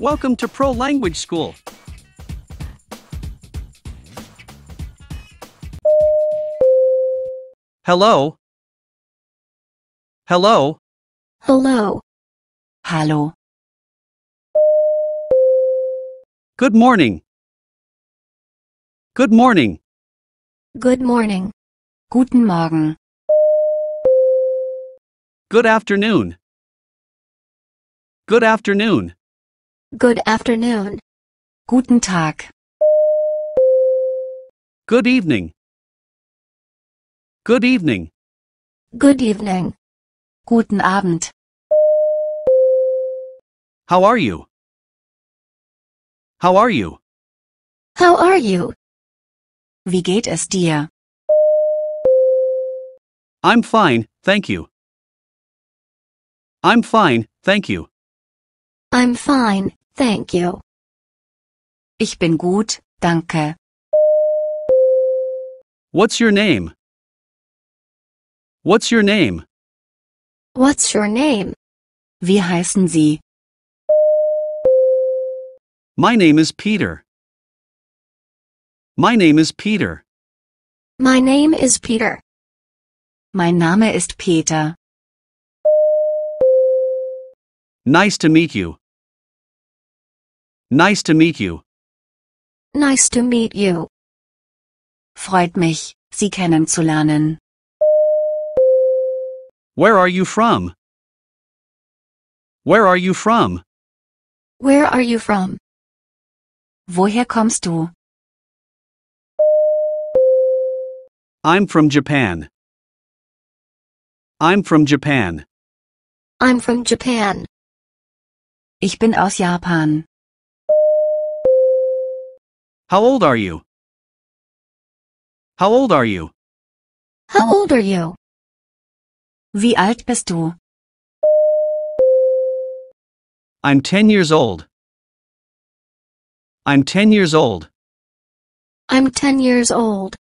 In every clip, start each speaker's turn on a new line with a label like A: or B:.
A: Welcome to Pro Language School. Hello. Hello.
B: Hello.
C: Hallo.
A: Good morning. Good morning.
B: Good morning.
C: Guten Morgen.
A: Good afternoon. Good afternoon.
B: Good afternoon.
C: Guten Tag.
A: Good evening. Good evening.
B: Good evening.
C: Guten Abend.
A: How are you? How are you?
B: How are you?
C: Wie geht es dir?
A: I'm fine, thank you. I'm fine, thank you.
B: I'm fine, thank you.
C: Ich bin gut, danke.
A: What's your name? What's your name?
B: What's your name?
C: Wie heißen Sie?
A: My name is Peter. My name is Peter.
B: My name is Peter.
C: Mein Name ist Peter.
A: Nice to meet you. Nice to meet you.
B: Nice to meet you.
C: Freut mich, Sie kennenzulernen.
A: Where are you from? Where are you from?
B: Where are you from?
C: Woher kommst du?
A: I'm from Japan. I'm from Japan.
B: I'm from Japan.
C: Ich bin aus Japan.
A: How old are you? How old are you?
B: How old are you?
C: Wie alt bist du?
A: I'm 10 years old. I'm 10 years old.
B: I'm 10 years old.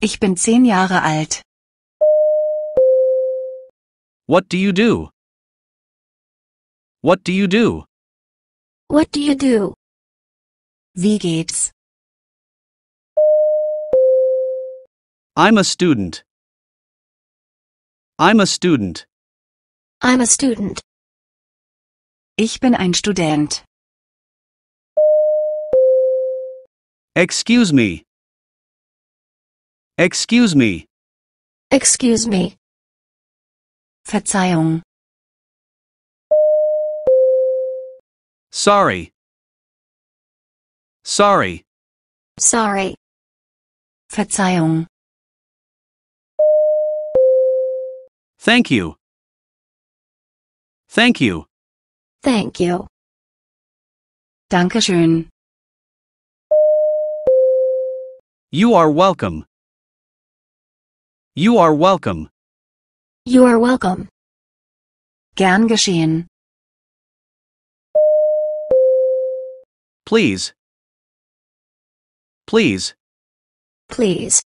C: Ich bin zehn Jahre alt.
A: What do you do? What do you do?
B: What do you do?
C: Wie geht's?
A: I'm a student. I'm a student.
B: I'm a student.
C: Ich bin ein Student.
A: Excuse me. Excuse me.
B: Excuse me.
C: Verzeihung.
A: Sorry. Sorry.
B: Sorry.
C: Verzeihung.
A: Thank you. Thank you.
B: Thank you.
C: Dankeschön.
A: You are welcome. You are welcome.
B: You are welcome.
C: Gern geschehen.
A: Please. Please.
B: Please.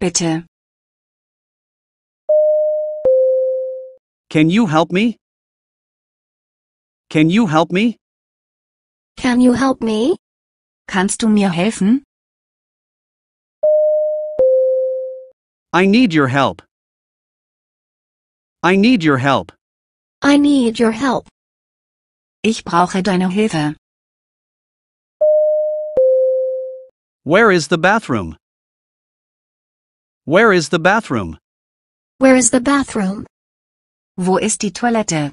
C: Bitte.
A: Can you help me? Can you help me?
B: Can you help me?
C: Kannst du mir helfen?
A: I need your help. I need your help.
B: I need your help.
C: Ich brauche deine Hilfe.
A: Where is the bathroom? Where is the bathroom?
B: Where is the bathroom?
C: Wo ist er die Toilette?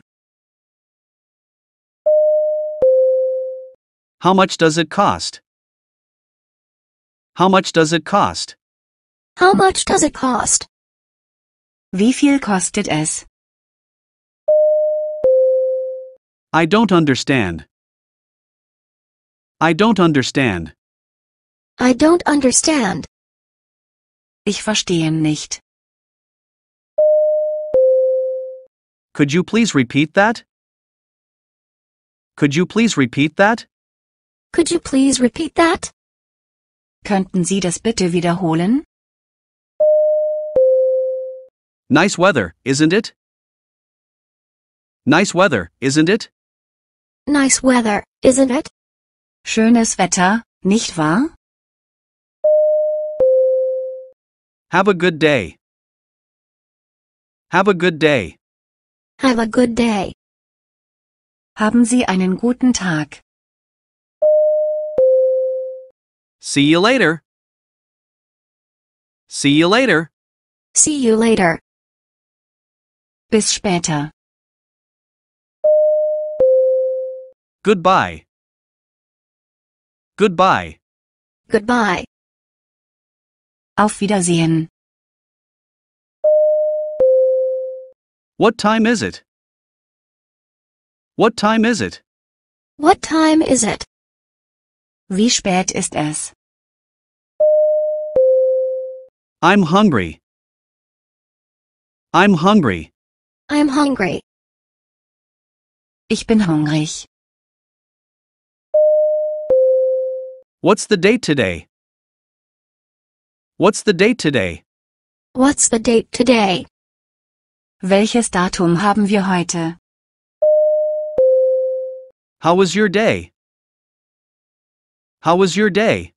A: How much does it cost? How much does it cost?
B: How much does it cost?
C: Wie viel kostet es?
A: I don't understand. I don't understand.
B: I don't understand.
C: Ich verstehe nicht.
A: Could you please repeat that? Could you please repeat that?
B: Could you please repeat that?
C: Könnten Sie das bitte wiederholen?
A: Nice weather, isn't it? Nice weather, isn't it?
B: Nice weather, isn't it?
C: Schönes Wetter, nicht wahr?
A: Have a good day. Have a good day.
B: Have a good day.
C: Haben Sie einen guten Tag.
A: See you later. See you later.
B: See you later.
C: Bis später.
A: Goodbye. Goodbye.
B: Goodbye.
C: Auf Wiedersehen.
A: What time is it? What time is it?
B: What time is it?
C: Wie spät ist es?
A: I'm hungry. I'm hungry.
B: I'm hungry.
C: Ich bin hungrig.
A: What's the date today? What's the date today?
B: What's the date today?
C: Welches Datum haben wir heute?
A: How was your day? How was your day?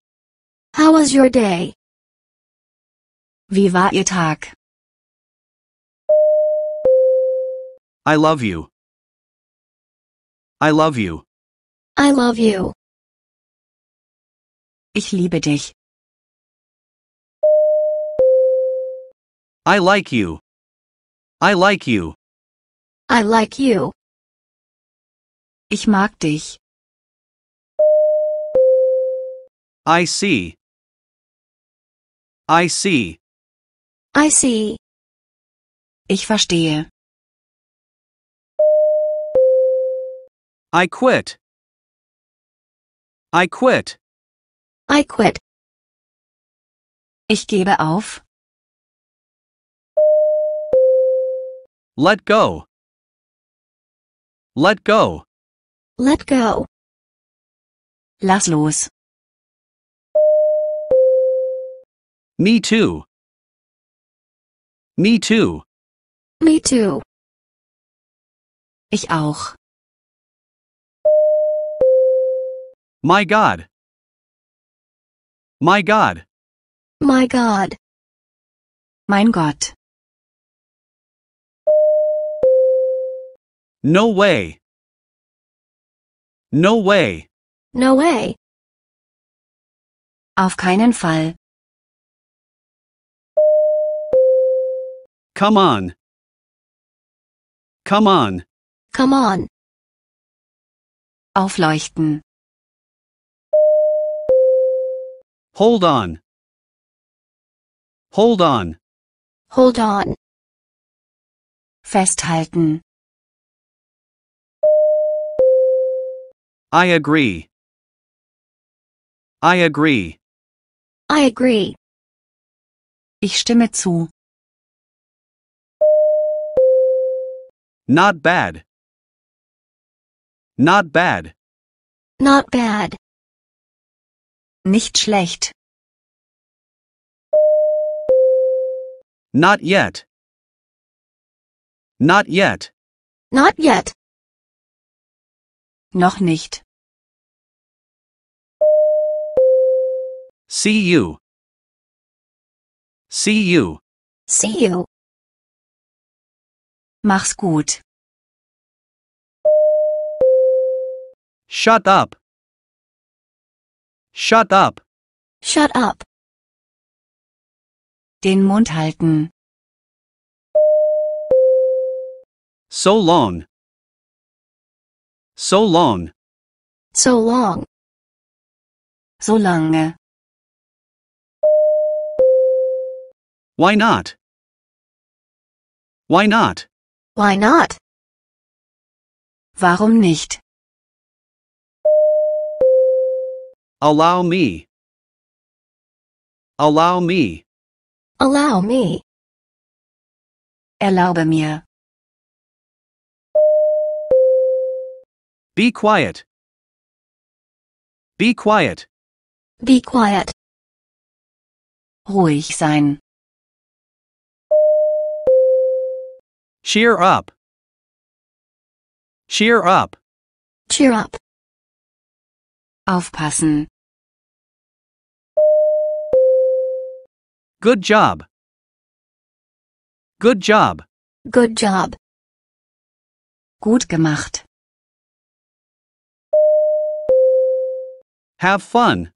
B: How was your day?
C: Wie war Ihr Tag?
A: I love you. I love you.
B: I love you.
C: Ich liebe dich.
A: I like you. I like you.
B: I like you.
C: Ich mag dich.
A: I see. I see.
B: I see.
C: Ich verstehe.
A: I quit. I quit.
B: I quit.
C: Ich gebe auf.
A: Let go. Let go.
B: Let go.
C: Lass los.
A: Me too. Me too.
B: Me too.
C: Ich auch.
A: My God. My God.
B: My God.
C: Mein Gott.
A: No way. No way.
B: No way.
C: Auf keinen Fall.
A: Come on. Come on.
B: Come on.
C: Aufleuchten.
A: Hold on. Hold on.
B: Hold on.
C: Festhalten.
A: I agree. I agree.
B: I agree.
C: Ich stimme zu.
A: Not bad. Not bad.
B: Not bad.
C: Nicht schlecht.
A: Not yet. Not yet.
B: Not yet.
C: Noch nicht.
A: See you. See you.
B: See you.
C: Mach's gut.
A: Shut up. Shut up.
B: Shut up.
C: Den Mund halten.
A: So long. So long.
B: So long.
C: So lange.
A: Why not? Why not?
B: Why not?
C: Warum nicht?
A: Allow me. Allow me.
B: Allow me.
C: Erlaube mir.
A: Be quiet. Be quiet.
B: Be quiet.
C: Ruhig sein.
A: Cheer up. Cheer up.
B: Cheer up.
C: Aufpassen.
A: Good job. Good job.
B: Good job.
C: Gut gemacht.
A: Have fun.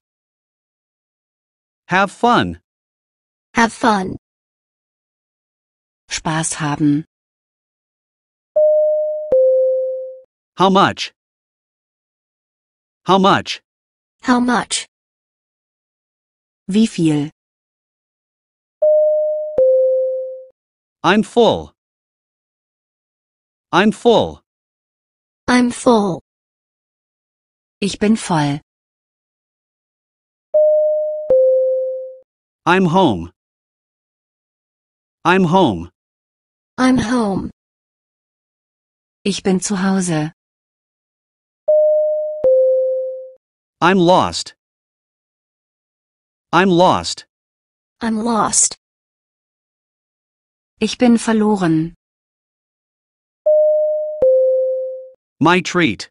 A: Have fun.
B: Have fun.
C: Spaß haben.
A: How much? How much?
B: How much?
C: Wie viel?
A: I'm full. I'm full.
B: I'm full.
C: Ich bin voll.
A: I'm home. I'm home.
B: I'm home.
C: Ich bin zu Hause.
A: I'm lost. I'm lost.
B: I'm lost.
C: Ich bin verloren.
A: My treat.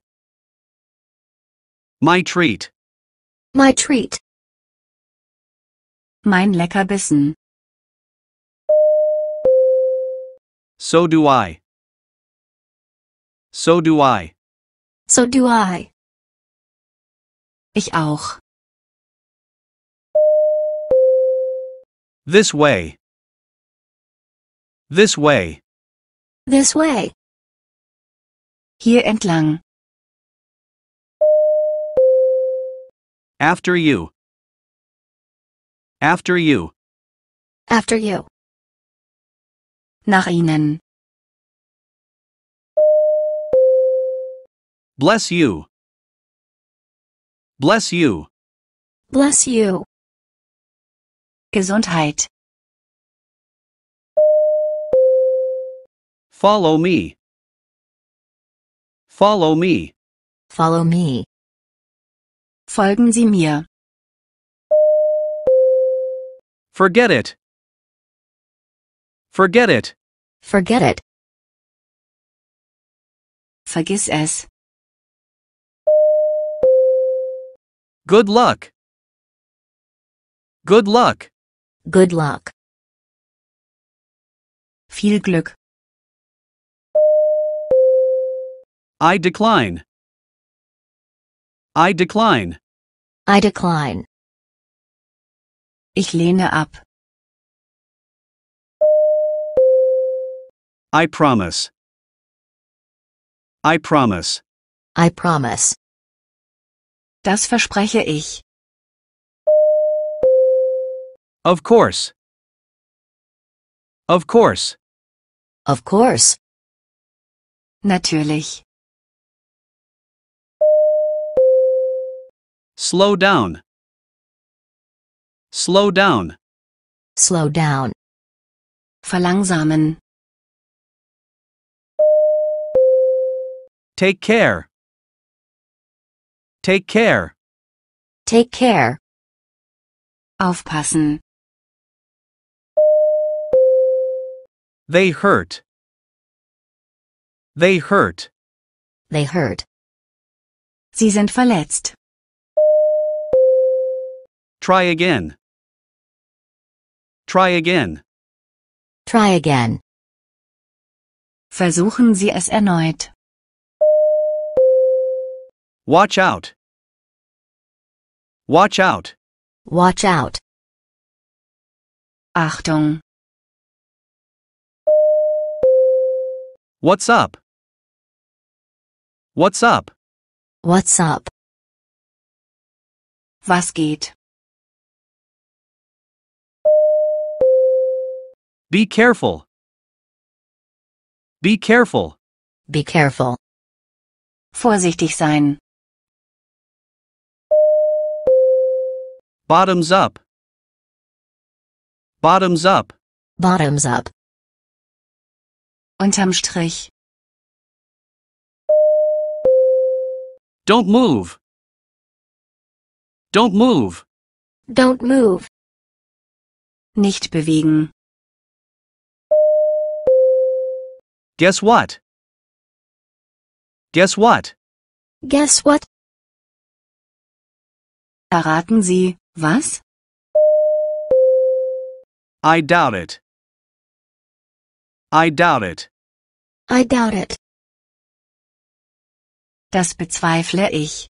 A: My treat.
B: My treat.
C: Mein Leckerbissen.
A: So do I. So do I.
B: So do I.
C: Ich auch.
A: This way. This way.
B: This way.
C: Hier entlang.
A: After you. After you.
B: After you.
C: Nach Ihnen.
A: Bless you. Bless you.
B: Bless you.
C: Gesundheit.
A: Follow me. Follow me.
B: Follow me.
C: Folgen Sie mir.
A: Forget it. Forget it.
B: Forget it.
C: Vergiss es.
A: Good luck. Good luck.
B: Good luck.
C: Viel Glück.
A: I decline. I decline.
B: I decline.
C: Ich lehne ab.
A: I promise. I promise.
B: I promise.
C: Das verspreche ich.
A: Of course. Of course.
B: Of course.
C: Natürlich.
A: Slow down. Slow down.
B: Slow down.
C: Verlangsamen.
A: Take care. Take care.
B: Take care.
C: Aufpassen.
A: They hurt. They hurt.
B: They hurt.
C: Sie sind verletzt.
A: Try again. Try again.
B: Try again.
C: Versuchen Sie es erneut.
A: Watch out. Watch out.
B: Watch out.
C: Achtung.
A: What's up? What's up?
B: What's up?
C: Was geht?
A: Be careful. Be careful.
B: Be careful.
C: Vorsichtig sein.
A: Bottoms up. Bottoms up.
B: Bottoms up.
C: Unterm Strich.
A: Don't move. Don't move.
B: Don't move.
C: Nicht bewegen.
A: Guess what? Guess what?
B: Guess what?
C: Erraten Sie, was?
A: I doubt it. I doubt it.
B: I doubt it.
C: Das bezweifle ich.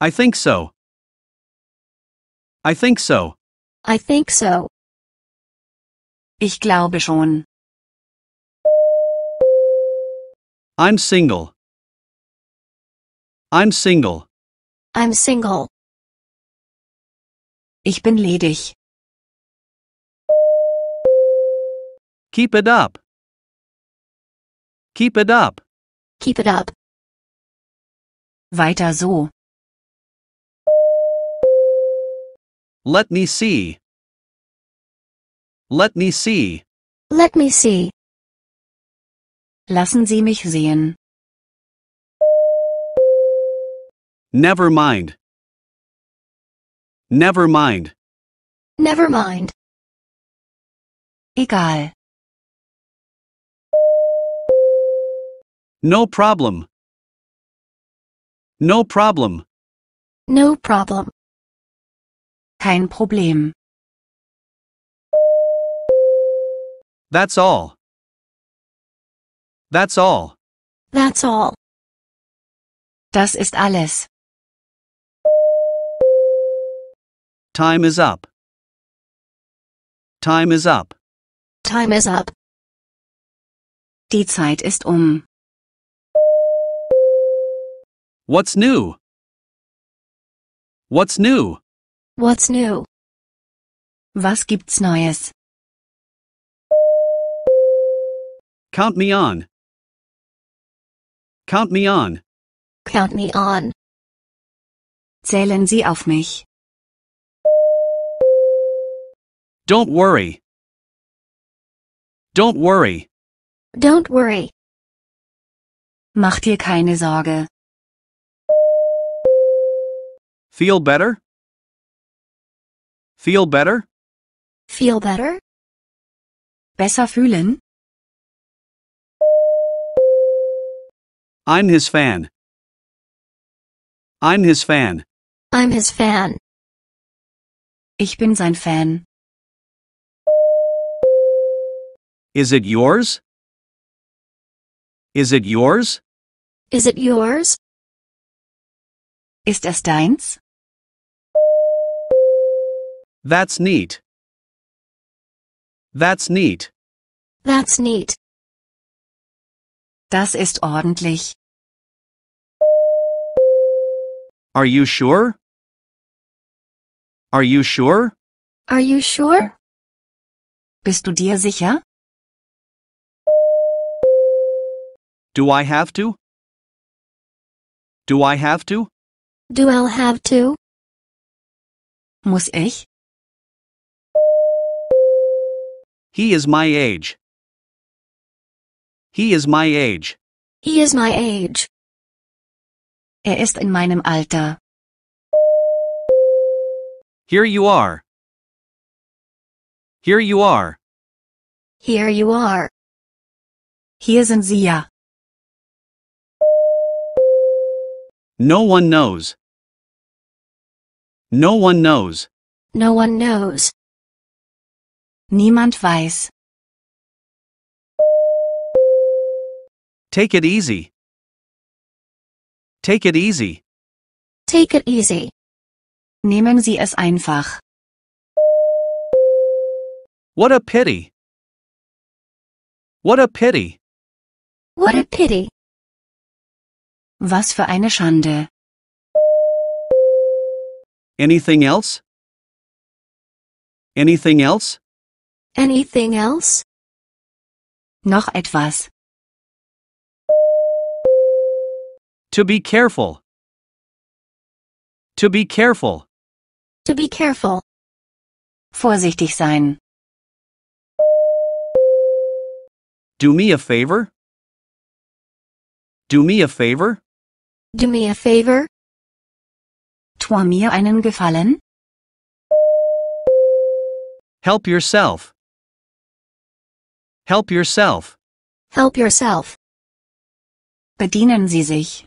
A: I think so. I think so.
B: I think so.
C: Ich glaube schon.
A: I'm single. I'm single.
B: I'm single.
C: Ich bin ledig.
A: Keep it up. Keep it up.
B: Keep it up.
C: Weiter so.
A: Let me see. Let me see.
B: Let me see.
C: Lassen Sie mich sehen.
A: Never mind. Never mind.
B: Never mind.
C: Egal.
A: No problem. No problem.
B: No problem.
C: Kein Problem.
A: That's all. That's all.
B: That's all.
C: Das ist alles.
A: Time is up. Time is up.
B: Time is up.
C: Die Zeit ist um.
A: What's new? What's new?
B: What's new?
C: Was gibt's Neues?
A: Count me on. Count me on.
B: Count me on.
C: Zählen Sie auf mich.
A: Don't worry. Don't worry.
B: Don't worry.
C: Mach dir keine Sorge.
A: Feel better? Feel better?
B: Feel better?
C: Besser fühlen?
A: I'm his fan. I'm his fan.
B: I'm his fan.
C: Ich bin sein Fan.
A: Is it yours? Is it yours?
B: Is it yours?
C: Ist es deins?
A: That's neat. That's neat.
B: That's neat.
C: Das ist ordentlich.
A: Are you sure? Are you sure?
B: Are you sure?
C: Bist du dir sicher?
A: Do I have to? Do I have to?
B: Do I have to?
C: Muss ich?
A: He is my age. He is my age.
B: He is my age.
C: Er ist in meinem Alter.
A: Here you are. Here you are.
B: Here you are.
C: Hier sind sie ja.
A: No one knows. No one knows.
B: No one knows.
C: Niemand weiß.
A: Take it easy. Take it easy.
B: Take it easy.
C: Nehmen Sie es einfach.
A: What a pity. What a pity.
B: What a pity.
C: Was für eine Schande.
A: Anything else? Anything else?
B: Anything else?
C: Noch etwas.
A: To be careful. To be careful.
B: To be careful.
C: Vorsichtig sein.
A: Do me a favor? Do me a favor?
B: Do me a favor?
C: Tu mir einen Gefallen?
A: Help yourself. Help yourself.
B: Help yourself.
C: Bedienen Sie sich.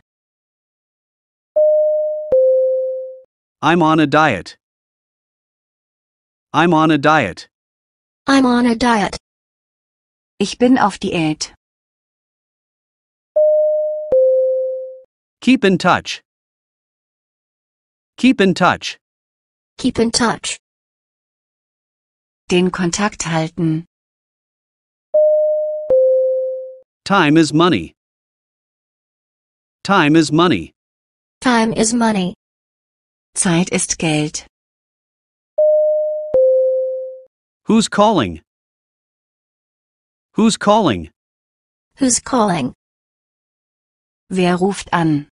A: I'm on a diet. I'm on a diet.
B: I'm on a diet.
C: Ich bin auf Diät.
A: Keep in touch. Keep in touch.
B: Keep in touch.
C: Den Kontakt halten.
A: Time is money. Time is money.
B: Time is money.
C: Zeit ist Geld.
A: Who's calling? Who's calling?
B: Who's calling?
C: Wer ruft an?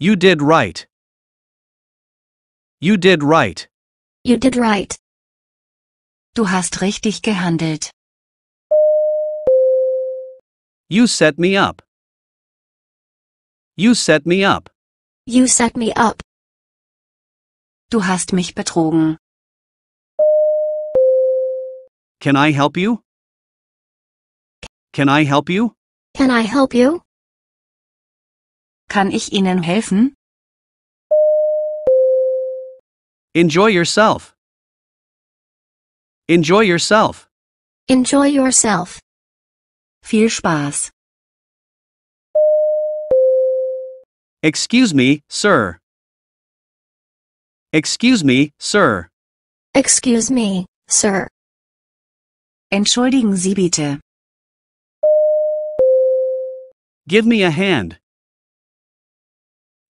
A: You did right. You did right.
B: You did right.
C: Du hast richtig gehandelt.
A: You set me up. You set me up.
B: You set me up.
C: Du hast mich betrogen.
A: Can I help you? Can I help you?
B: Can I help you?
C: Kann ich Ihnen helfen?
A: Enjoy yourself. Enjoy yourself.
B: Enjoy yourself.
C: Viel Spaß.
A: Excuse me, sir. Excuse me, sir.
B: Excuse me, sir.
C: Entschuldigen Sie bitte.
A: Give me a hand.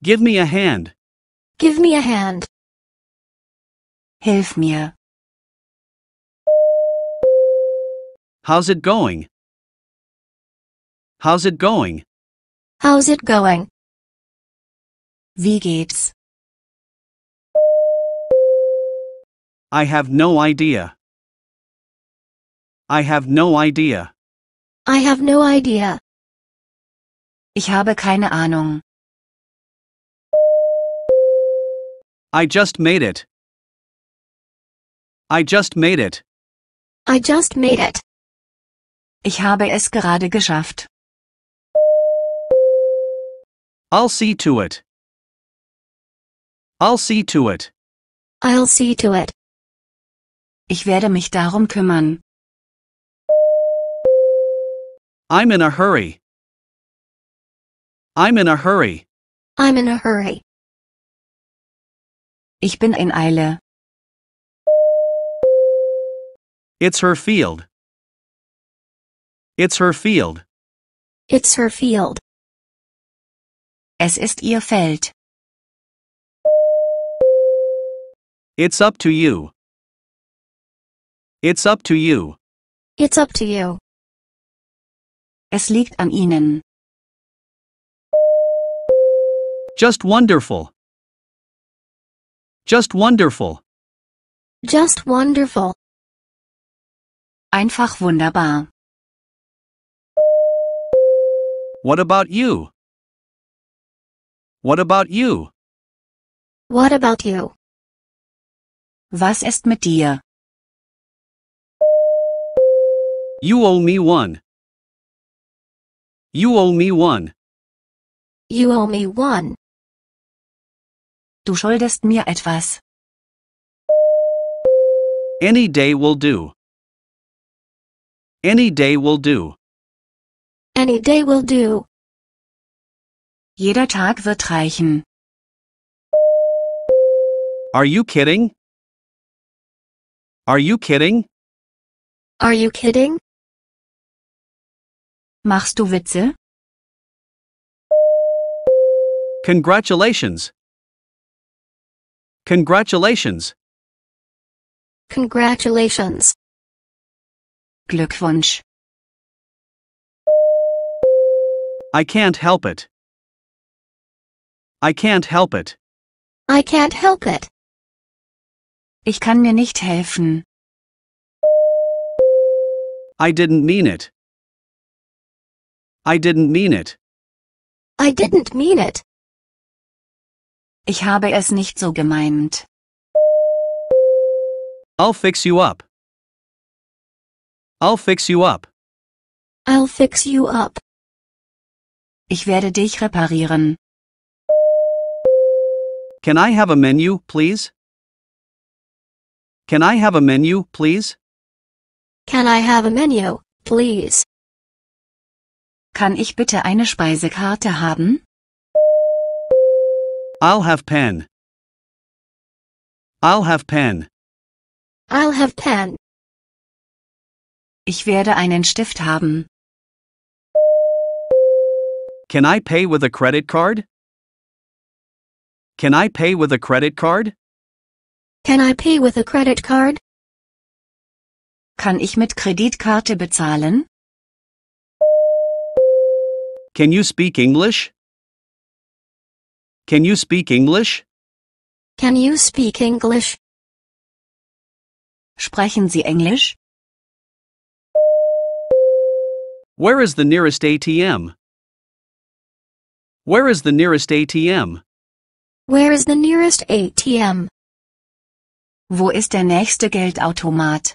A: Give me a hand.
B: Give me a hand.
C: Hilf mir.
A: How's it going? How's it going?
B: How's it going?
C: Wie geht's?
A: I have no idea. I have no idea.
B: I have no idea.
C: Ich habe keine Ahnung.
A: I just made it. I just made it.
B: I just made it.
C: Ich habe es gerade geschafft.
A: I'll see to it. I'll see to it.
B: I'll see to it.
C: Ich werde mich darum kümmern.
A: I'm in a hurry. I'm in a hurry.
B: I'm in a hurry.
C: Ich bin in Eile.
A: It's her field. It's her field.
B: It's her field.
C: Es ist ihr Feld.
A: It's up to you. It's up to you.
B: It's up to you.
C: Es liegt an Ihnen.
A: Just wonderful. Just wonderful.
B: Just wonderful.
C: Einfach wunderbar.
A: What about you? What about you?
B: What about you?
C: Was ist mit dir?
A: You owe me one. You owe me one.
B: You owe me one.
C: Du schuldest mir etwas.
A: Any day will do. Any day will do.
B: Any day will do.
C: Jeder Tag wird reichen.
A: Are you kidding? Are you kidding?
B: Are you kidding?
C: Machst du Witze?
A: Congratulations. Congratulations.
B: Congratulations.
C: Glückwunsch.
A: I can't help it. I can't help it.
B: I can't help it.
C: Ich kann mir nicht helfen.
A: I didn't mean it. I didn't mean it.
B: I didn't mean it.
C: Ich habe es nicht so gemeint.
A: I'll fix you up. I'll fix you up.
B: I'll fix you up.
C: Ich werde dich reparieren.
A: Can I have a menu, please? Can I have a menu, please?
B: Can I have a menu, please?
C: Kann ich bitte eine Speisekarte haben?
A: I'll have pen. I'll have pen.
B: I'll have pen.
C: Ich werde einen Stift haben.
A: Can I pay with a credit card? Can I pay with a credit card?
B: Can I pay with a credit card?
C: Kann ich mit Kreditkarte bezahlen?
A: Can you speak English? Can you speak English?
B: Can you speak English?
C: Sprechen Sie Englisch?
A: Where is the nearest ATM? Where is the nearest ATM?
B: Where is the nearest ATM?
C: Wo ist der nächste Geldautomat?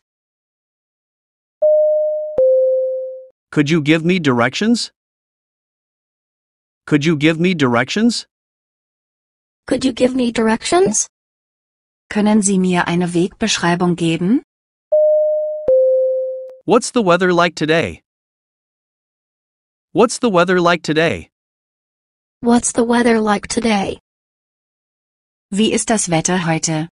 A: Could you give me directions? Could you give me directions?
B: Could you give me directions?
C: Können Sie mir eine Wegbeschreibung geben?
A: What's the weather like today? What's the weather like today?
B: What's the weather like today?
C: Wie ist das Wetter heute?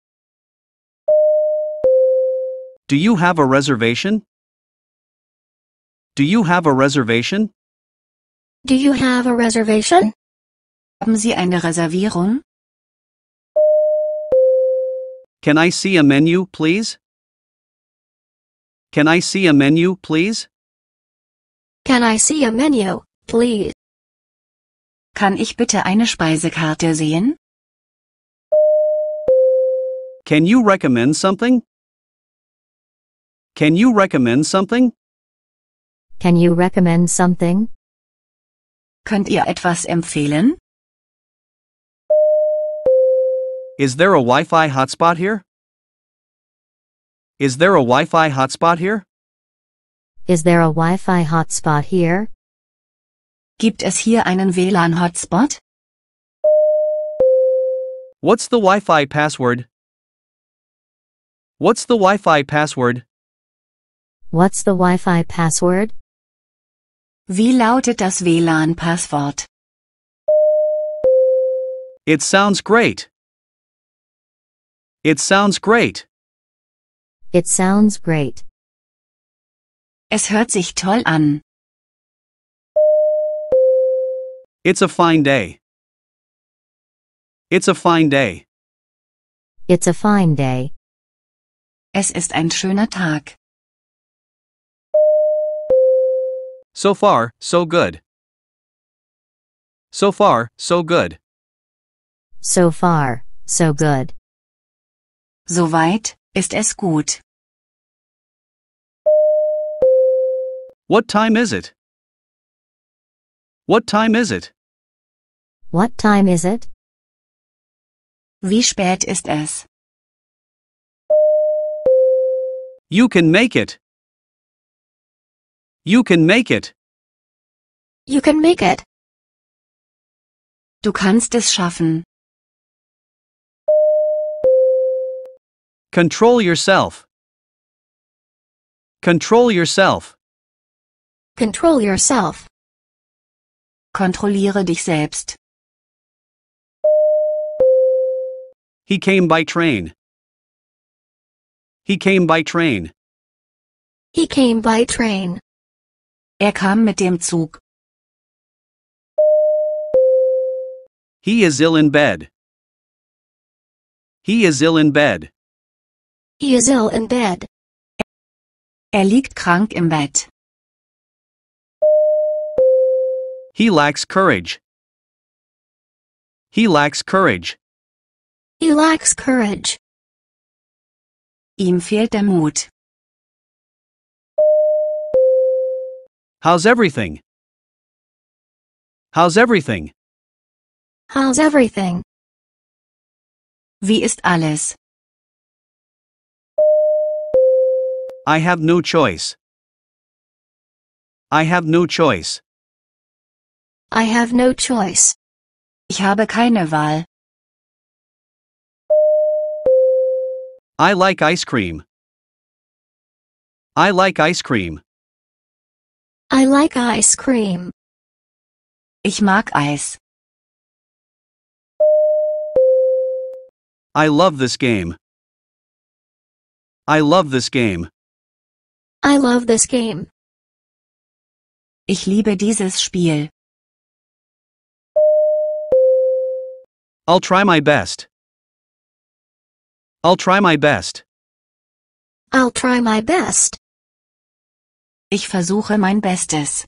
A: Do you have a reservation? Do you have a reservation?
B: Do you have a reservation?
C: Haben Sie eine Reservierung?
A: Can I see a menu, please? Can I see a menu, please?
B: Can I see a menu, please?
C: Kann ich bitte eine Speisekarte sehen?
A: Can you recommend something? Can you recommend something?
D: Can you recommend something?
C: Könnt ihr etwas empfehlen?
A: Is there a Wi Fi hotspot here? Is there a Wi Fi hotspot here?
D: Is there a Wi-Fi hotspot here?
C: Gibt es hier einen WLAN-Hotspot?
A: What's the Wi Fi password? What's the Wi Fi password?
D: What's the Wi-Fi password?
C: Wie lautet das WLAN-Passwort?
A: It sounds great. It sounds great.
D: It sounds great.
C: Es hört sich toll an.
A: It's a fine day. It's a fine day.
D: It's a fine day.
C: Es ist ein schöner Tag.
A: So far, so good. So far, so good.
D: So far, so good.
C: Soweit ist es gut.
A: What time is it? What time is it?
D: What time is it?
C: Wie spät ist es?
A: You can make it. You can make it.
B: You can make it.
C: Du kannst es schaffen.
A: Control yourself. Control yourself.
B: Control yourself.
C: Kontrolliere dich selbst.
A: He came by train. He came by train.
B: He came by train.
C: Er kam mit dem Zug.
A: He is ill in bed. He is ill in bed.
B: He is ill in bed.
C: Er liegt krank im Bett.
A: He lacks courage. He lacks courage.
B: He lacks courage.
C: Ihm fehlt der Mut.
A: How's everything? How's everything?
B: How's everything?
C: Wie ist alles?
A: I have no choice. I have no choice.
B: I have no choice.
C: Ich habe keine Wahl.
A: I like ice cream. I like ice cream.
B: I like ice cream.
C: Ich mag Eis.
A: I love this game. I love this game.
B: I love this game.
C: Ich liebe dieses Spiel.
A: I'll try my best. I'll try my best.
B: I'll try my best.
C: Ich versuche mein Bestes.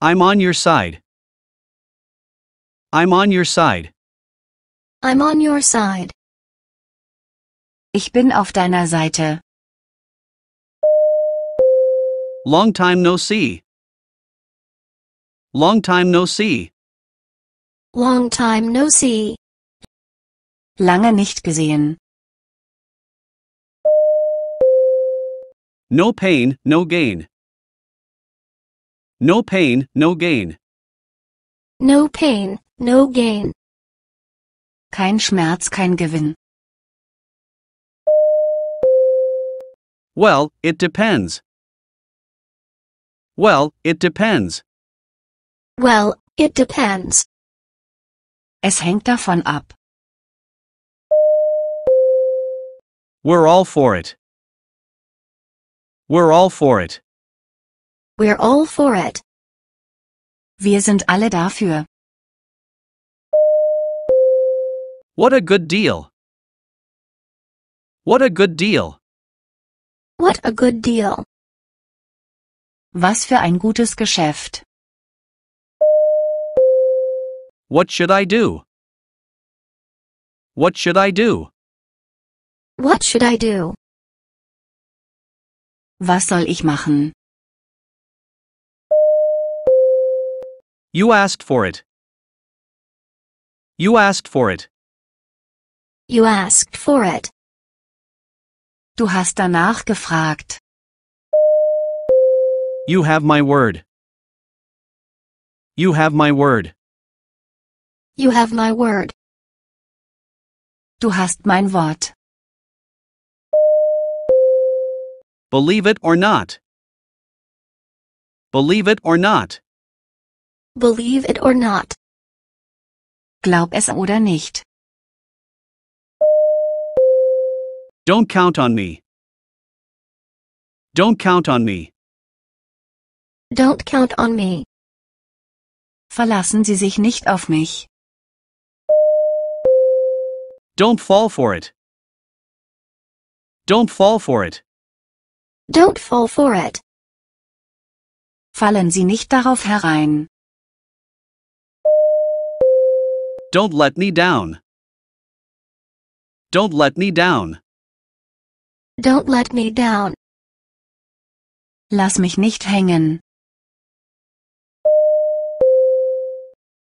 A: I'm on your side. I'm on your side.
B: I'm on your side.
C: Ich bin auf deiner Seite.
A: Long time no see. Long time no see.
B: Long time no see.
C: Lange nicht gesehen.
A: No pain, no gain. No pain, no gain.
B: No pain, no gain.
C: Kein Schmerz, kein Gewinn.
A: Well, it depends. Well, it depends.
B: Well, it depends.
C: Es hängt davon ab.
A: We're all for it. We're all for it.
B: We're all for it.
C: Wir sind alle dafür.
A: What a good deal. What a good deal.
B: What a good deal.
C: Was für ein gutes Geschäft.
A: What should I do? What should I do?
B: What should I do?
C: Was soll ich machen?
A: You asked for it. You asked for it.
B: You asked for it.
C: Du hast danach gefragt.
A: You have my word. You have my word.
B: You have my word.
C: Du hast mein Wort.
A: Believe it or not. Believe it or not.
B: Believe it or not.
C: Glaub es oder nicht.
A: Don't count on me. Don't count on me.
B: Don't count on me.
C: Verlassen Sie sich nicht auf mich.
A: Don't fall for it. Don't fall for it.
B: Don't fall for it.
C: Fallen Sie nicht darauf herein.
A: Don't let me down. Don't let me down.
B: Don't let me down.
C: Lass mich nicht hängen.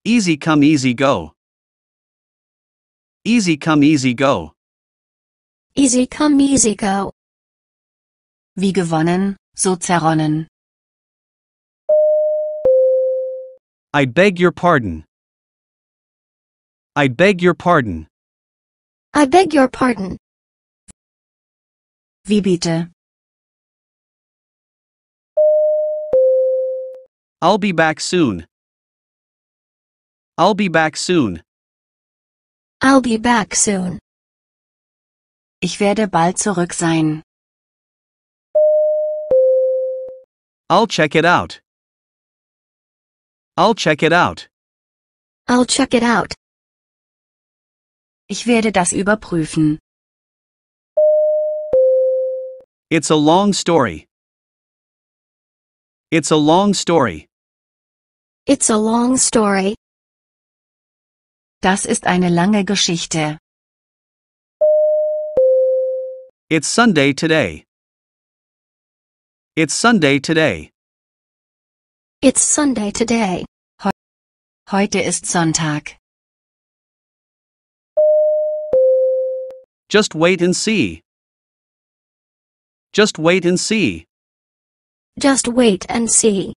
A: Easy come easy go. Easy come easy go.
B: Easy come easy go.
C: Wie gewonnen, so zerronnen.
A: I beg your pardon. I beg your pardon.
B: I beg your pardon.
C: Wie bitte?
A: I'll be back soon. I'll be back soon.
B: I'll be back soon.
C: Ich werde bald zurück sein.
A: I'll check it out. I'll check it out.
B: I'll check it out.
C: Ich werde das überprüfen.
A: It's a long story. It's a long story.
B: It's a long story.
C: Das ist eine lange Geschichte.
A: It's Sunday today. It's Sunday today.
B: It's Sunday today.
C: Heute ist Sonntag.
A: Just wait and see. Just wait and see.
B: Just wait and see.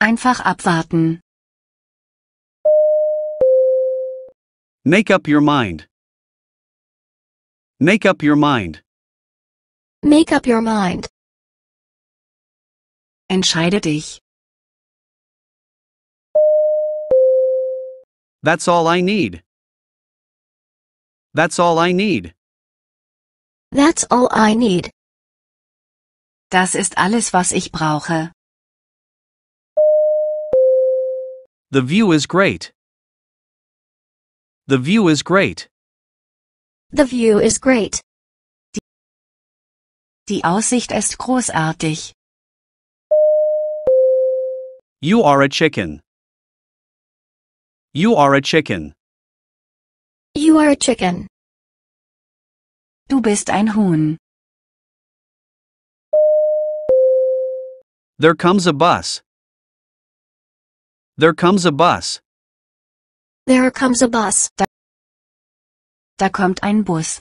C: Einfach abwarten.
A: Make up your mind. Make up your mind.
B: Make up your mind.
C: Entscheide dich.
A: That's all I need. That's all I need.
B: That's all I need.
C: Das ist alles, was ich brauche.
A: The view is great. The view is great.
B: The view is great.
C: Die Aussicht ist großartig.
A: You are a chicken. You are a chicken.
B: You are a chicken.
C: Du bist ein Huhn.
A: There comes a bus. There comes a bus.
B: There comes a bus.
C: Da kommt ein Bus.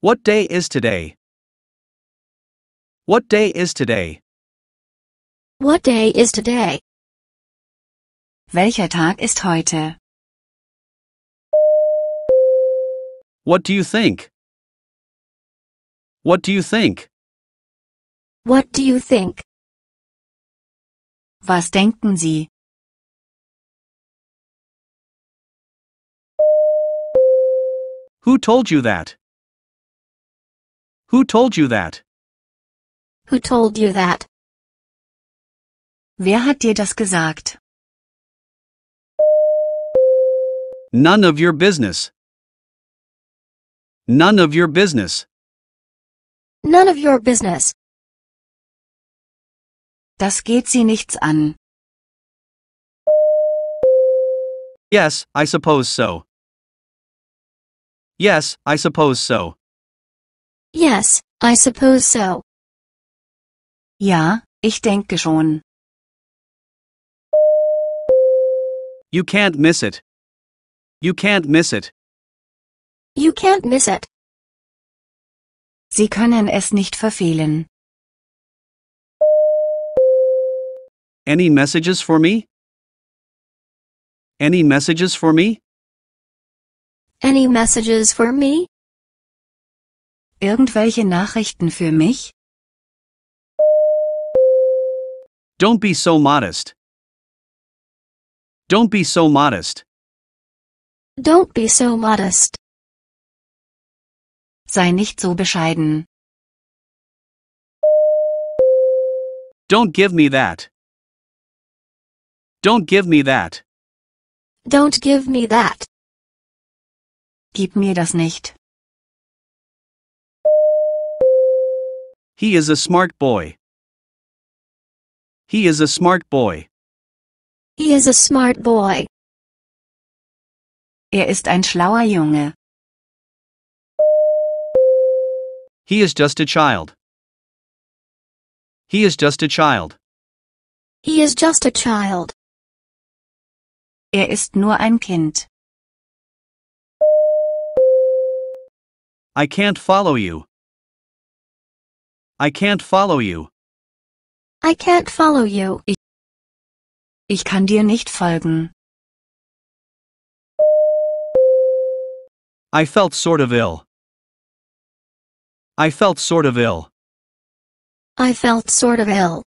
A: What day is today? What day is today?
B: What day is today?
C: Welcher Tag ist heute?
A: What do you think? What do you think?
B: What do you think?
C: Was denken Sie?
A: Who told you that? Who told you that?
B: Who told you that?
C: Wer hat dir das gesagt?
A: None of your business. None of your business.
B: None of your business.
C: Das geht Sie nichts an.
A: Yes, I suppose so. Yes, I suppose so.
B: Yes, I suppose so.
C: Ja, ich denke schon.
A: You can't miss it. You can't miss it.
B: You can't miss it.
C: Sie können es nicht verfehlen.
A: Any messages for me? Any messages for me?
B: Any messages for me?
C: Irgendwelche Nachrichten für mich?
A: Don't be so modest. Don't be so modest.
B: Don't be so modest.
C: Sei nicht so bescheiden.
A: Don't give me that. Don't give me that.
B: Don't give me that.
C: Gib mir das nicht.
A: He is a smart boy. He is a smart boy.
B: He is a smart boy.
C: Er ist ein schlauer Junge.
A: He is just a child. He is just a child.
B: He is just a child.
C: Er ist nur ein Kind.
A: I can't follow you. I can't follow you.
B: I can't follow you.
C: Ich kann dir nicht folgen.
A: I felt sort of ill. I felt sort of ill.
B: I felt sort of ill.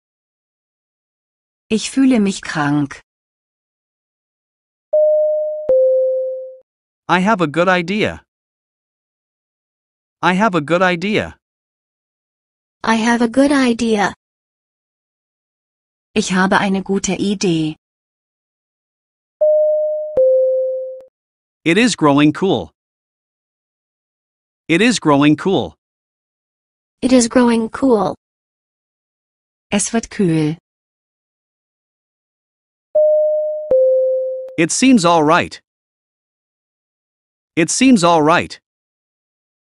C: Ich fühle mich krank.
A: I have a good idea. I have a good idea.
B: I have a good idea.
C: Ich habe eine gute Idee.
A: It is growing cool. It is growing cool.
B: It is growing cool.
C: Es wird kühl.
A: It seems all right. It seems all right.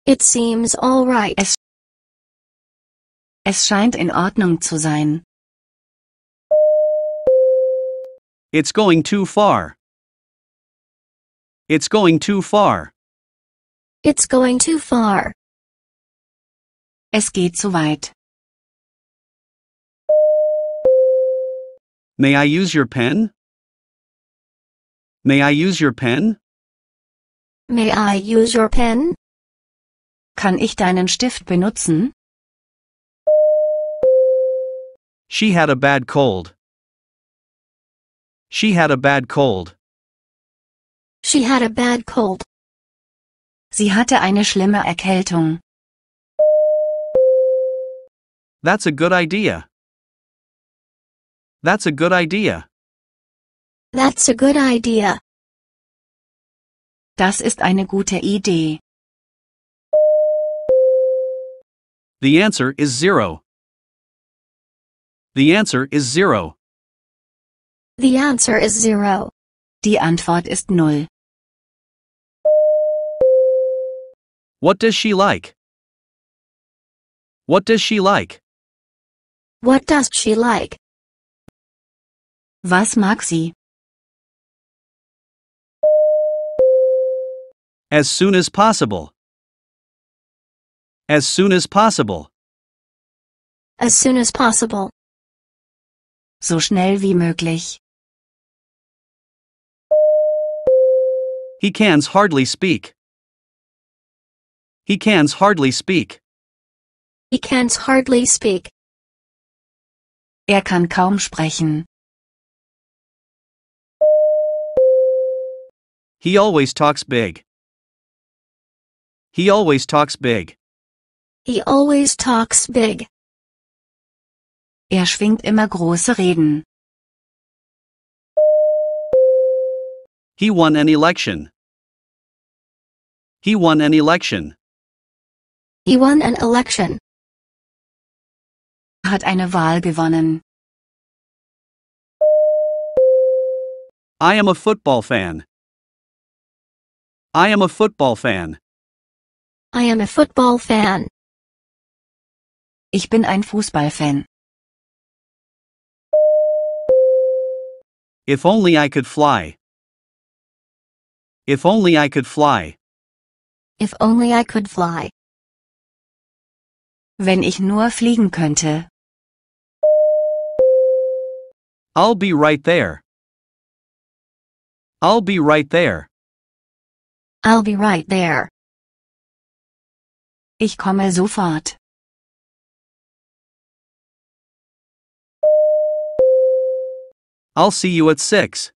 B: It seems all right.
C: Es, es scheint in Ordnung zu sein.
A: It's going too far. It's going too far.
B: It's going too far.
C: Es geht zu weit.
A: May I use your pen? May I use your pen?
B: May I use your pen?
C: Kann ich deinen Stift benutzen?
A: She had a bad cold. She had a bad cold.
B: She had a bad cold.
C: Sie hatte eine schlimme Erkältung.
A: That's a good idea. That's a good idea.
B: That's a good idea.
C: Das ist eine gute Idee.
A: The answer is zero. The answer is zero.
B: The answer is zero.
C: Die Antwort ist null.
A: What does she like? What does she like?
B: What does she like?
C: Was mag sie?
A: As soon as possible. As soon as possible.
B: As soon as possible.
C: So schnell wie möglich.
A: He cans hardly speak. He cans hardly speak.
B: He can't hardly speak.
C: Er kann kaum sprechen.
A: He always talks big. He always talks big.
B: He always talks big.
C: Er schwingt immer große Reden.
A: He won an election. He won an election.
B: He won an election.
C: Er hat eine Wahl gewonnen.
A: I am a football fan. I am a football fan.
B: I am a football fan.
C: Ich bin ein Fußballfan.
A: If only I could fly. If only I could fly.
B: If only I could fly.
C: Wenn ich nur fliegen könnte.
A: I'll be right there. I'll be right there.
B: I'll be right there.
C: Ich komme sofort.
A: I'll see you at 6.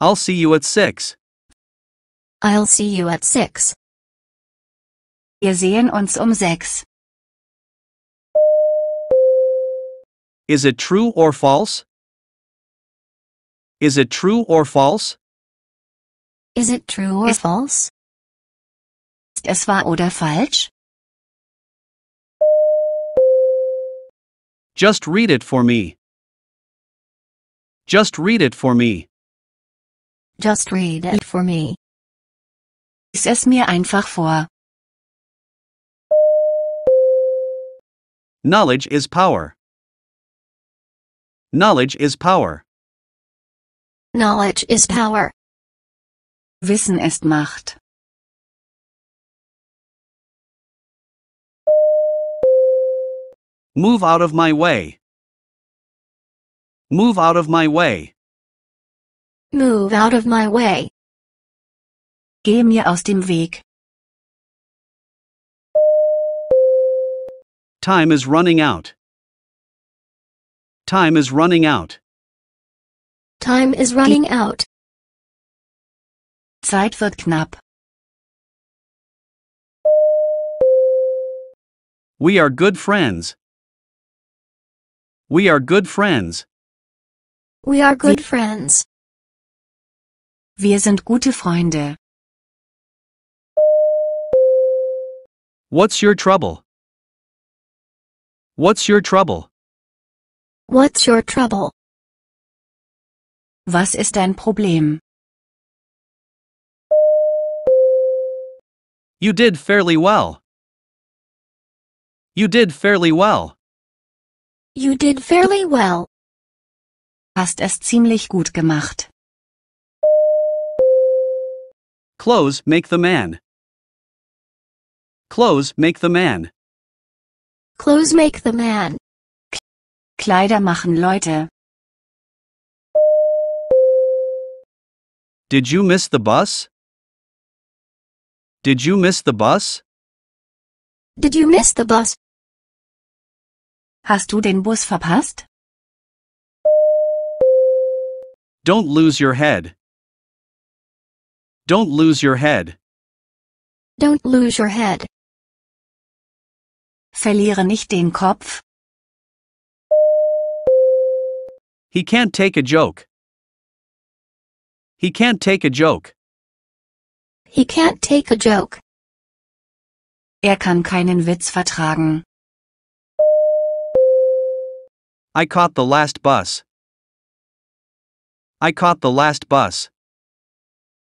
A: I'll see you at 6.
B: I'll see you at six.
C: Wir sehen uns um sechs.
A: Is it true or false? Is it true or false?
B: Is it true or
C: Is-
B: false?
C: Ist es wahr oder falsch?
A: Just read it for me. Just read it for me.
B: Just read it for me.
C: Lies es mir einfach vor.
A: Knowledge is power. Knowledge is power.
B: Knowledge is power.
C: Wissen ist Macht.
A: Move out of my way. Move out of my way.
B: Move out of my way.
C: Geh mir aus dem Weg.
A: Time is running out. Time is running out.
B: Time is running out.
C: Zeit wird knapp.
A: We are good friends. We are good friends.
B: We are good friends.
C: Wir sind gute Freunde.
A: What's your trouble? What's your trouble?
B: What's your trouble?
C: Was ist dein Problem?
A: You did fairly well. You did fairly well.
B: You did fairly well.
C: Hast es ziemlich gut gemacht.
A: Clothes make the man. Clothes make the man.
B: Clothes make the man.
C: Kleider machen Leute.
A: Did you miss the bus? Did you miss the bus?
B: Did you miss the bus?
C: Hast du den Bus verpasst?
A: Don't lose your head. Don't lose your head.
B: Don't lose your head.
C: Verliere nicht den Kopf.
A: He can't take a joke. He can't take a joke.
B: He can't take a joke.
C: Er kann keinen Witz vertragen.
A: I caught the last bus. I caught the last bus.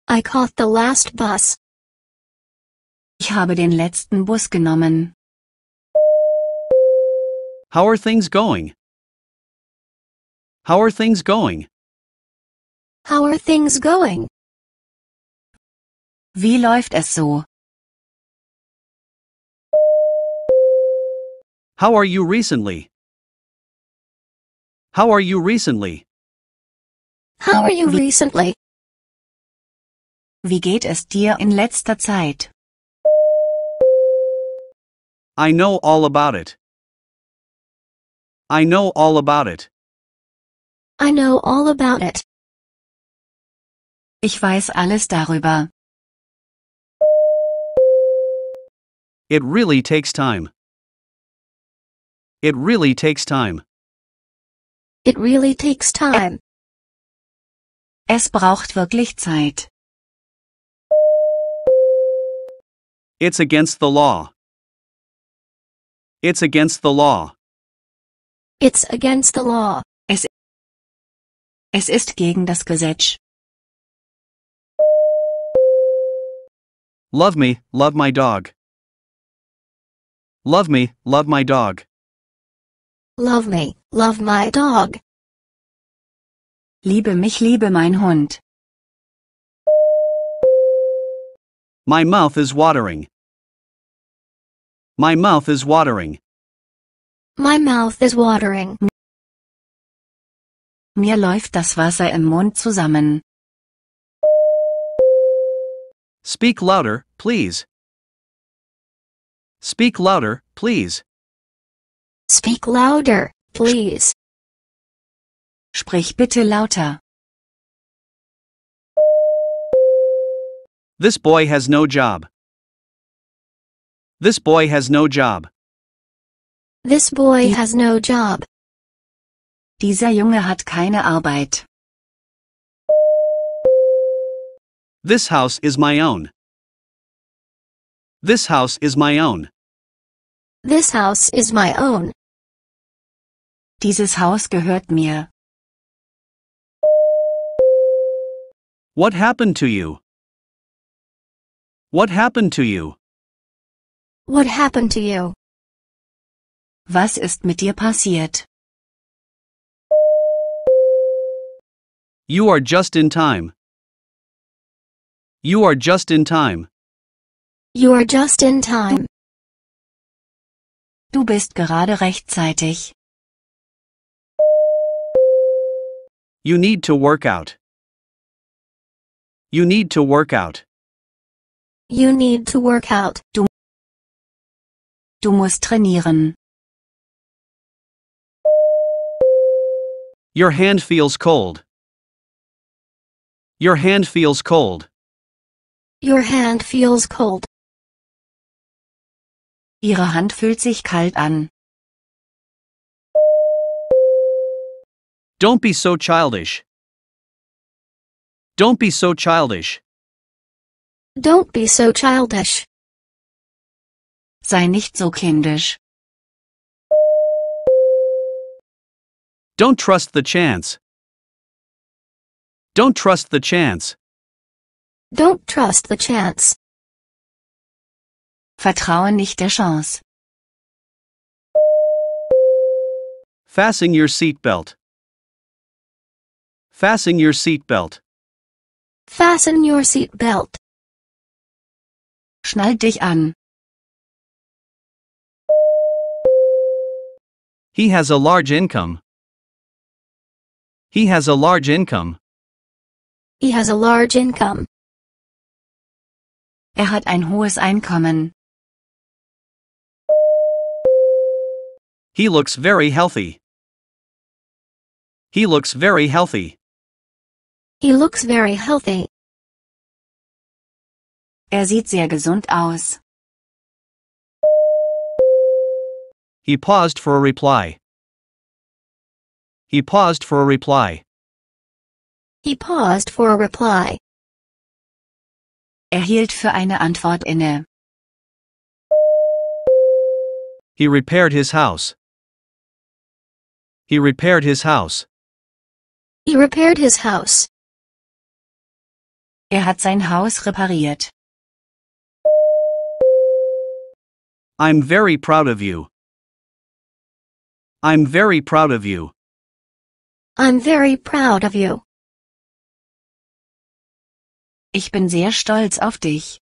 B: I caught the last bus.
C: Ich habe den letzten Bus genommen.
A: How are things going? How are things going?
B: How are things going?
C: Wie läuft es so?
A: How are you recently? How are you recently?
B: How are you recently?
C: Wie geht es dir in letzter Zeit?
A: I know all about it. I know all about it.
B: I know all about it.
C: Ich weiß alles darüber.
A: It really takes time. It really takes time.
B: It really takes time.
C: Es braucht wirklich Zeit.
A: It's against the law. It's against the law.
B: It's against the law.
C: Es ist gegen das Gesetz.
A: Love me, love my dog. Love me, love my dog.
B: Love me, love my dog.
C: Liebe mich, liebe mein Hund.
A: My mouth is watering. My mouth is watering.
B: My mouth is watering.
C: Mir läuft das Wasser im Mund zusammen.
A: Speak louder, please. Speak louder, please.
B: Speak louder, please.
C: Sprich bitte lauter.
A: This boy has no job. This boy has no job.
B: This boy has no job.
C: Dieser Junge hat keine Arbeit.
A: This house is my own. This house is my own.
B: This house is my own.
C: Dieses Haus gehört mir.
A: What happened to you? What happened to you?
B: What happened to you?
C: Was ist mit dir passiert?
A: You are just in time. You are just in time.
B: You are just in time.
C: Du bist gerade rechtzeitig.
A: You need to work out. You need to work out.
B: You need to work out.
C: Du musst trainieren.
A: Your hand feels cold. Your hand feels cold.
B: Your hand feels cold.
C: Ihre Hand fühlt sich kalt an.
A: Don't be so childish. Don't be so childish.
B: Don't be so childish.
C: Sei nicht so kindisch.
A: Don't trust the chance. Don't trust the chance.
B: Don't trust the chance.
C: Vertraue nicht der Chance.
A: Fasten your seatbelt. Fasten your seatbelt.
B: Fasten your seatbelt.
C: Schnall dich an.
A: He has a large income. He has a large income.
B: He has a large income.
C: Er hat ein hohes Einkommen.
A: He looks very healthy. He looks very healthy.
B: He looks very healthy.
C: Er sieht sehr gesund aus.
A: He paused for a reply. He paused for a reply.
B: He paused for a reply.
C: Er hielt für eine Antwort inne.
A: He repaired his house. He repaired his house.
B: He repaired his house.
C: Er hat sein Haus repariert.
A: I'm very proud of you. I'm very proud of you.
B: I'm very proud of you.
C: Ich bin sehr stolz auf dich.